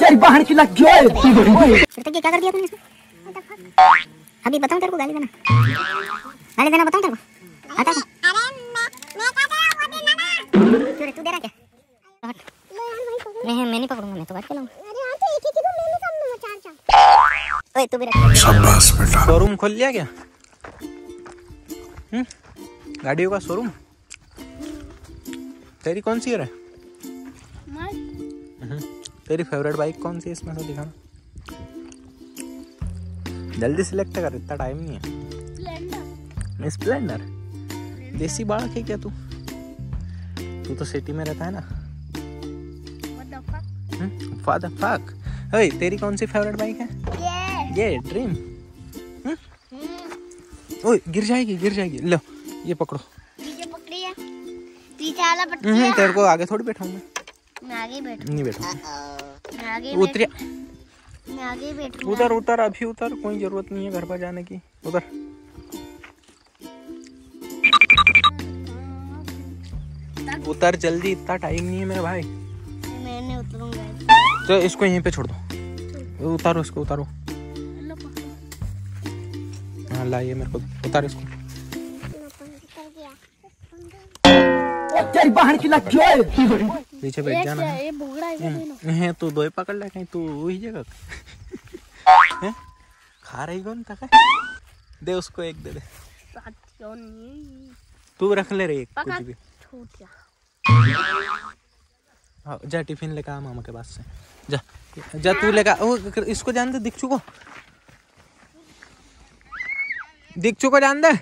तेरी बहन की लग तक क्या कर दिया तूने इसमें? अभी बताऊँ तेरे को गाली देना। गाली देना बताऊँ तेरे को? आता है क्यों रे तू दे रहा क्या। मैं मैं नहीं पकड़ूँगा मैं तो बैठ के लाऊँगा ओए तू भी रख शाबाश बेटा। शोरूम खोल लिया क्या? हम्म? गाड़ियों का शोरूम? तेरी कौन सी है तेरी फेवरेट बाइक कौन सी है? इसमें से दिखाना जल्दी सिलेक्ट कर इतना टाइम नहीं है। स्प्लेंडर देसी बालक है क्या तू? तू तो सिटी में रहता है ना। फादर फक ओए तेरी कौन सी फेवरेट बाइक है? ये ये ड्रीम ओए गिर जाएगी गिर जाएगी। लो ये पकड़ो। पीछे पकड़ी है। पीछे वाला पट्टी हम्म, तेरे को आगे थोड़ी बैठाऊँगा। मैं आगे बैठू नहीं बैठा मैं आगे उतर मैं आगे बैठू उतर उतर अभी उतर कोई ज़रूरत नहीं है घर पर जाने की। उधर। उतर जल्दी इतना टाइम नहीं है मेरे भाई। मैंने उतरूँगा। तो इसको यहीं पे छोड़ दो। उतारो इसको उतारो। हाँ लाइए मेरे को उतार इसको। तेरी बहन की लग पीछे बैठ जाना है। ये बुगड़ा है हम्म, है तू दो पकड़ ले कहीं तू वही जगह। हैं? खा रही कौन तक? दे उसको एक दे दे। तू रख ले रही कुछ भी। हाँ, जा टिफ़िन लेकर आ मामा के पास से। जा जा तू लेकर इसको जान दे दीक्षु को। दीक्षु को जान दे।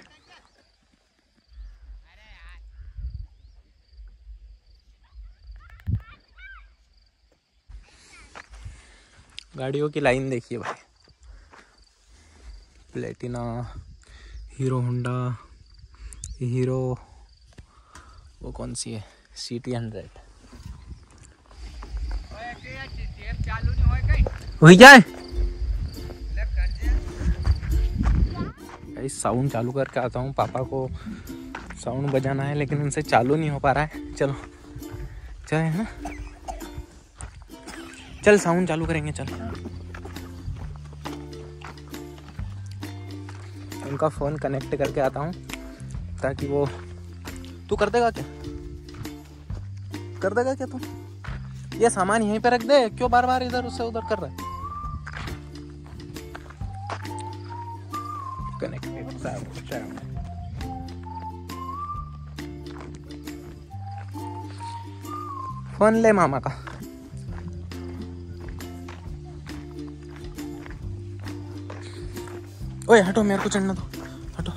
गाड़ियों की लाइन देखिए भाई। प्लेटिना हीरो होंडा हीरो वो कौन सी है? सी टी हंड्रेड हो? जाए साउंड चालू करके आता हूँ। पापा को साउंड बजाना है, लेकिन उनसे चालू नहीं हो पा रहा है। चलो। चले, है ना? चल साउंड चालू करेंगे, चल। उनका फ़ोन कनेक्ट करके आता हूँ, ताकि वो तू कर देगा क्या? कर देगा क्या तू? ये सामान यहीं पे रख दे, क्यों बार बार इधर, उससे उधर कर रहा है? फ़ोन ले मामा का। ओए हटो मेरे को चढ़ना दो हटो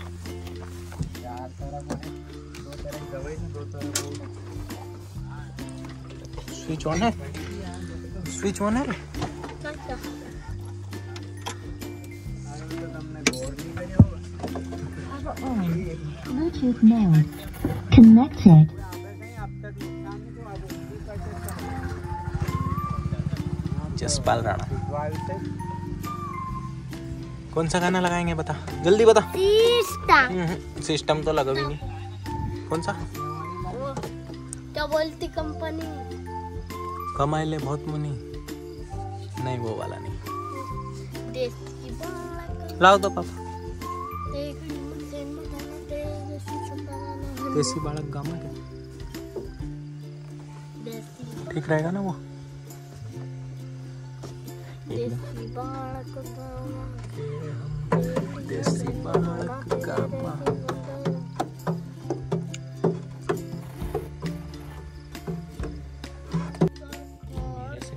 स्विच ऑन है स्विच ऑन है रे Bluetooth mode. Connected. Jaspal Rana कौन सा गाना लगाएँगे बता? जल्दी बता। सिस्टम तो लगा भी नहीं। कौन सा? क्या बोलती कंपनी कमाई ले बहुत मुनी। नहीं वो वाला नहीं। लाओ दो पापा। देसी बालक गामा के देसी। ठीक रहेगा ना वो? देसी बालक बालक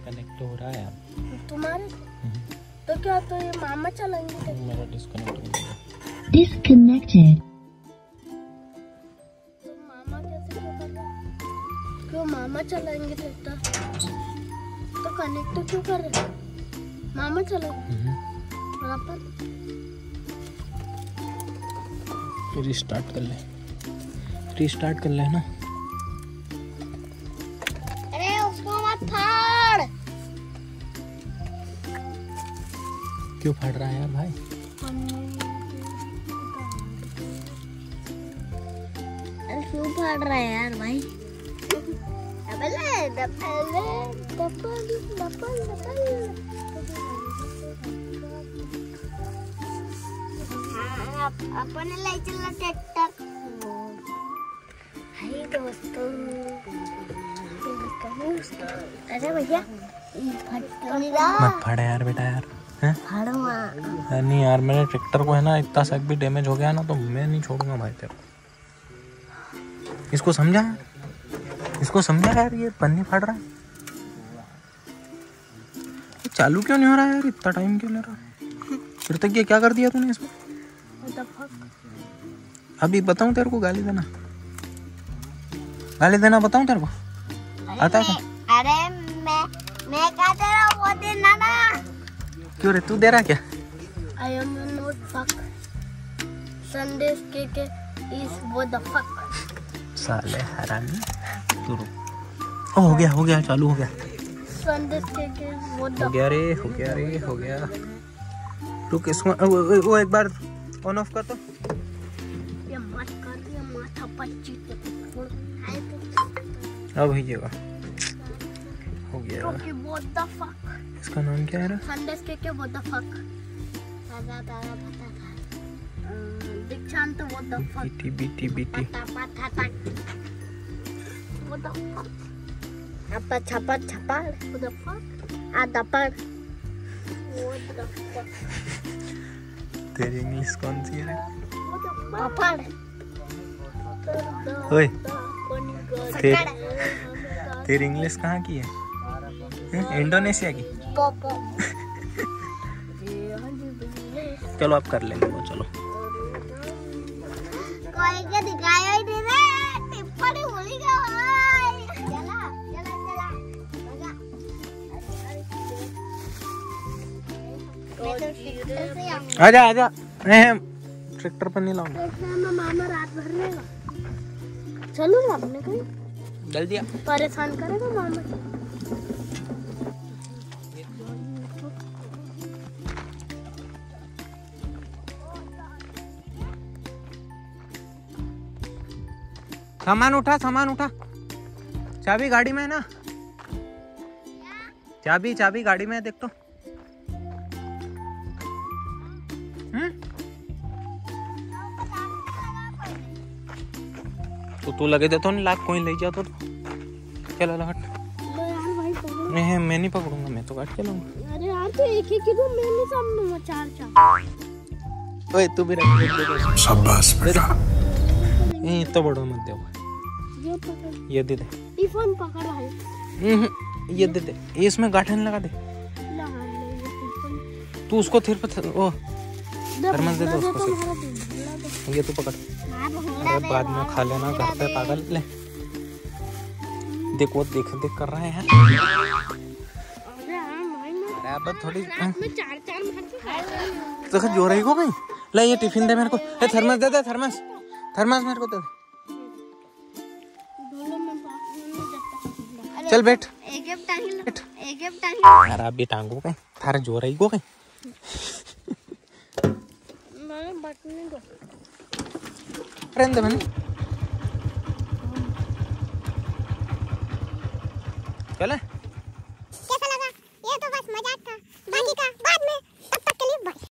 कनेक्ट हो रहा है तुम्हारे तो क्या तो ये मामा चलेंगे मेरा डिस्कनेक्ट हो गया Disconnected. तो मामा कैसे क्यों? क्यों मामा चलाएँगे ट्रैक्टर तो कनेक्ट क्यों कर रहे हैं? मामा चलाएँगे बराबर रिस्टार्ट कर ले. रिस्टार्ट कर ले ना. अरे उसको मत फाड़. क्यों फाड़ रहा है यार भाई? क्यों फाड़ रहा है यार भाई? दबले दबले डबल डबल. अपन लाई चला ट्रैक्टर हाय दोस्तों। अरे भैया मत फाड़ यार बेटा यार फाड़ूँगा नहीं यार मेरे ट्रैक्टर को है ना इतना सक भी डैमेज हो गया ना तो मैं नहीं छोड़ूँगा भाई तेरे को। इसको समझा? इसको समझा यार ये पन्नी फाड़ रहा है। चालू क्यों नहीं हो रहा है यार इतना टाइम क्यों ले रहा है? फिर तक ये क्या कर दिया तूने इसमें? अभी बताऊँ तेरे को गाली देना? गाली देना बताऊँ तेरे को? आता है अरे मैं मैं क्या दे रहा हूँ? वो देना ना क्यों रे? तू दे रहा क्या? I am not fuck. Sundays KK is what the fuck. साले हरामी। तू रुक। ओ हो गया हो गया चालू हो गया। Sundays KK is what हो गया रे हो गया रे हो गया। रुक इसको वो, वो, वो एक बार। ऑन ऑफ़ कर तो ये मत कर ये माथा पच्ची ते तो अब होइएगा हो गया कि. इसका नाम क्या है रे? Sundays KK what the fuck. दादा दादा पता था अं, दीक्षांत what the fuck. बीटी बीटी बीटी पता पता what the fuck. apa छपा छपा what the fuck. ada पर what the fuck. तेरी इंग्लिश कौन सी है? पापड़। ओए। तेरी तेरी इंग्लिश कहाँ की है? इंडोनेशिया की? चलो आप कर लेंगे वो चलो। आजा आजा। ट्रैक्टर पर नहीं लाऊँगा। मामा रात भर रहेगा अपने कहीं जल दिया। परेशान करेगा मामा। सामान उठा सामान उठा। चाबी गाड़ी में है ना? चाबी चाबी गाड़ी में है देख तो। तो लगे दे तो नहीं लाख कोई ले जा तो। चलो लगा लो यार भाई पकड़ो नहीं मैं नहीं पकड़ूँगा मैं तो काट के लाऊँगा। अरे यार तो एक एक ही दो मैं नहीं समझूँगा चार चार। ओए तू भी रख दे शाबाश बेटा। ये तो बड़ो मत दे ये पकड़। ये दे दे। टिफन पकड़ भाई। हम्म, ये दे दे। इसमें गाठन लगा दे। ये तू उसको थिर पर ओ। थर्मस दे दो उसको तो ये तू पकड़। अरे बाद में खा लेना घर पे, पागल। ले। देख देख देख कर रहा है। अरे भाई अब थोड़ी खाया तो जो रही को कहीं ले, ये टिफ़िन दे मेरे को। ए, थर्मस दे दे, थर्मस। थर्मस मेरे को दे दे। चल, बैठ। टांग यार अभी टांगू कहीं? थारे जो रही को कहीं? मैंने man. चले